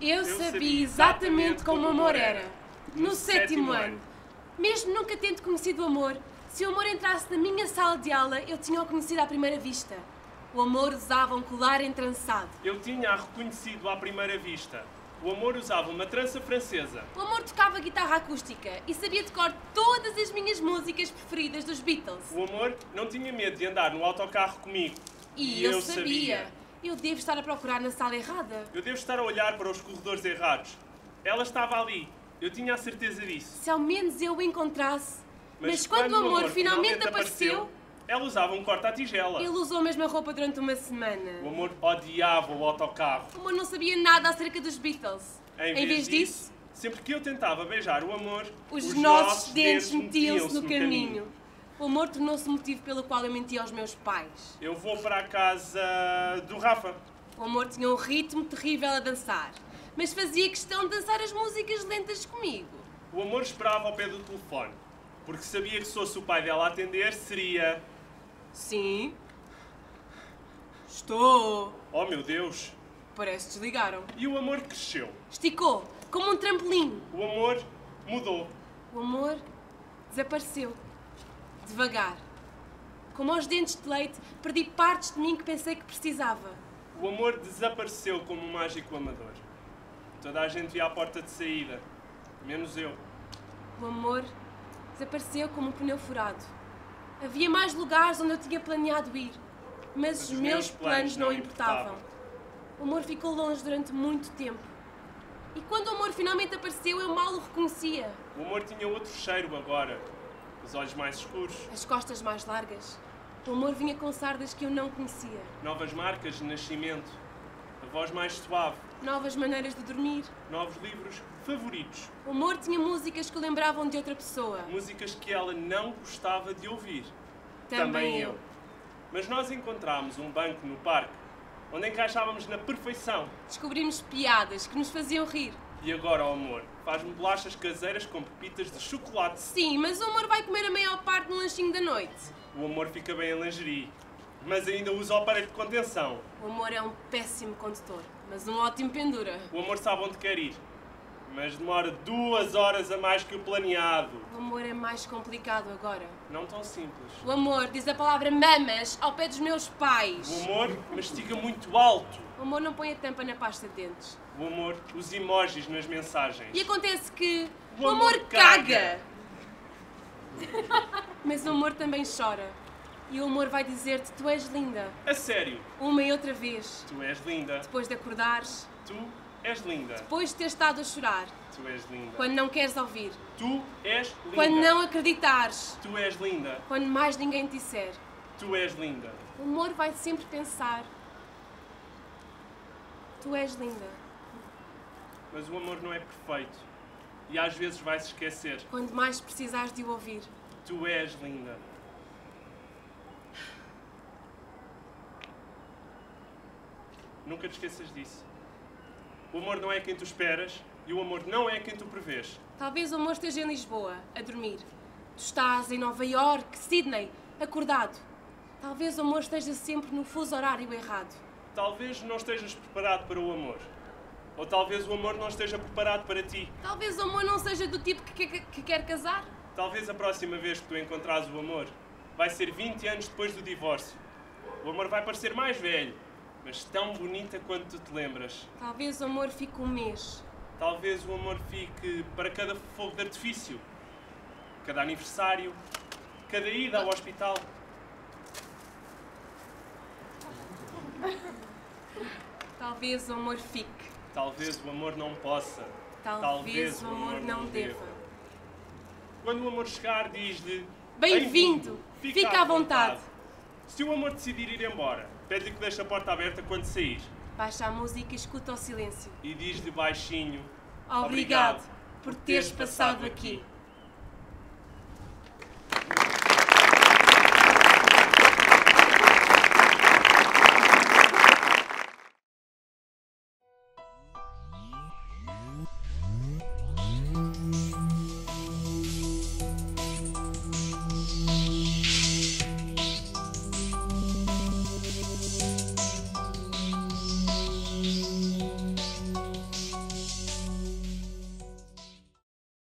Eu sabia exatamente como o amor era. No sétimo ano. Mesmo nunca tendo conhecido o amor, se o amor entrasse na minha sala de aula, eu tinha-o conhecido à primeira vista. O amor usava um colar entrançado. Eu tinha-a reconhecido à primeira vista. O amor usava uma trança francesa. O amor tocava guitarra acústica e sabia de cor todas as minhas músicas preferidas dos Beatles. O amor não tinha medo de andar no autocarro comigo. E, eu, sabia. Eu devo estar a procurar na sala errada. Eu devo estar a olhar para os corredores errados. Ela estava ali. Eu tinha a certeza disso. Se ao menos eu o encontrasse. Mas, quando, o amor, finalmente apareceu, ela usava um corte à tigela. ele usou a mesma roupa durante uma semana. O amor odiava o autocarro. O amor não sabia nada acerca dos Beatles. Em, vez, disso, sempre que eu tentava beijar o amor, os, nossos dentes metiam-se no caminho. O amor tornou-se o motivo pelo qual eu menti aos meus pais. Eu vou para a casa do Rafa. O amor tinha um ritmo terrível a dançar, mas fazia questão de dançar as músicas lentas comigo. O amor esperava ao pé do telefone, porque sabia que se fosse o pai dela a atender, seria. Sim. Estou. Oh meu Deus! Parece que desligaram. E o amor cresceu. Esticou, como um trampolim. O amor mudou. O amor desapareceu. Devagar. Como aos dentes de leite, perdi partes de mim que pensei que precisava. O amor desapareceu como um mágico amador. Toda a gente ia à porta de saída, menos eu. O amor desapareceu como um pneu furado. Havia mais lugares onde eu tinha planeado ir, mas, os meus planos não importavam. O amor ficou longe durante muito tempo. E quando o amor finalmente apareceu, eu mal o reconhecia. O amor tinha outro cheiro agora. Os olhos mais escuros, As costas mais largas. O amor vinha com sardas que eu não conhecia. novas marcas de nascimento, a voz mais suave, Novas maneiras de dormir. novos livros favoritos, O amor tinha músicas que lembravam de outra pessoa. músicas que ela não gostava de ouvir. Também eu. Mas nós encontramos um banco no parque onde encaixávamos na perfeição. Descobrimos piadas que nos faziam rir. E agora o amor faz-me bolachas caseiras com pepitas de chocolate. Sim, mas o amor vai comer a maior parte no lanchinho da noite. O amor fica bem em lingerie, mas ainda usa o aparelho de contenção. O amor é um péssimo condutor, mas um ótimo pendura. O amor sabe onde quer ir, mas demora duas horas a mais que o planeado. O amor é mais complicado agora. Não tão simples. O amor diz a palavra mamas ao pé dos meus pais. O amor mastiga muito alto. O amor não põe a tampa na pasta de dentes. O amor usa emojis nas mensagens. E acontece que O o amor amor caga. Mas o amor também chora. E o amor vai dizer-te: Tu és linda. A sério, Uma e outra vez. tu és linda. Depois de acordares, Tu és linda. depois de ter estado a chorar. Tu és linda. Quando não queres ouvir. Tu és linda. Quando não acreditares. Tu és linda. Quando mais ninguém te disser. Tu és linda. O amor vai sempre pensar: Tu és linda. Mas o amor não é perfeito. E às vezes vai se esquecer. Quando mais precisares de o ouvir. Tu és linda. Nunca te esqueças disso. O amor não é quem tu esperas e o amor não é quem tu prevês. Talvez o amor esteja em Lisboa, a dormir. Tu estás em Nova York, Sydney, acordado. Talvez o amor esteja sempre no fuso horário errado. Talvez não estejas preparado para o amor. Ou talvez o amor não esteja preparado para ti. Talvez o amor não seja do tipo que, que- que quer casar. Talvez a próxima vez que tu encontrares o amor vai ser 20 anos depois do divórcio. O amor vai parecer mais velho, mas tão bonita quanto tu te lembras. Talvez o amor fique um mês. Talvez o amor fique para cada fogo de artifício, cada aniversário, cada ida ao hospital. Talvez o amor fique. Talvez o amor não possa. Talvez, o amor não deva. Quando o amor chegar, diz-lhe: Bem-vindo! Fica à vontade. Se o amor decidir ir embora, pede-lhe que deixe a porta aberta quando sair. Baixa a música e escuta o silêncio. E diz-lhe baixinho: Obrigado por teres passado aqui.